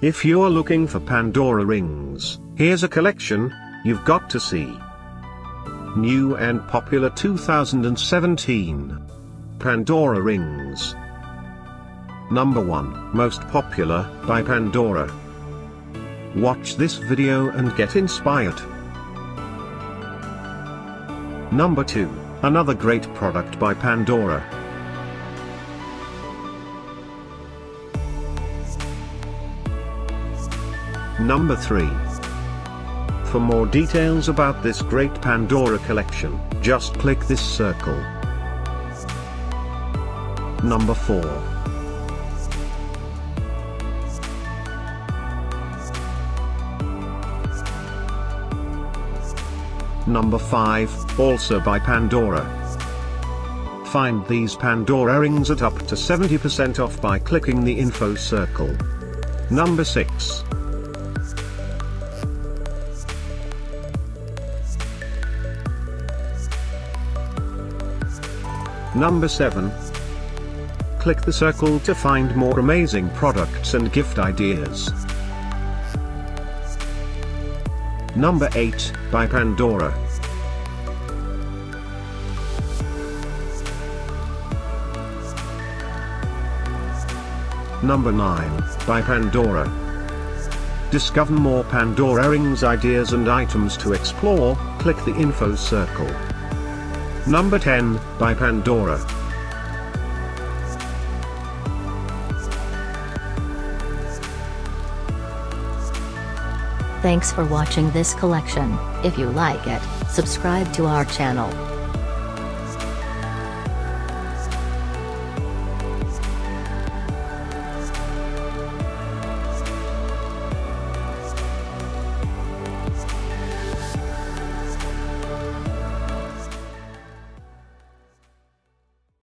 If you're looking for Pandora rings, here's a collection you've got to see. New and popular 2017 Pandora rings. Number 1 Most popular by Pandora. Watch this video and get inspired. Number 2 Another great product by Pandora. Number 3. For more details about this great Pandora collection, just click this circle. Number 4. Number 5, also by Pandora. Find these Pandora rings at up to 70% off by clicking the info circle. Number 6. Number 7. Click the circle to find more amazing products and gift ideas. Number 8, by Pandora. Number 9, by Pandora. Discover more Pandora rings ideas and items to explore, click the info circle. Number 10, by Pandora. Thanks for watching this collection. If you like it, subscribe to our channel.